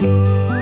Música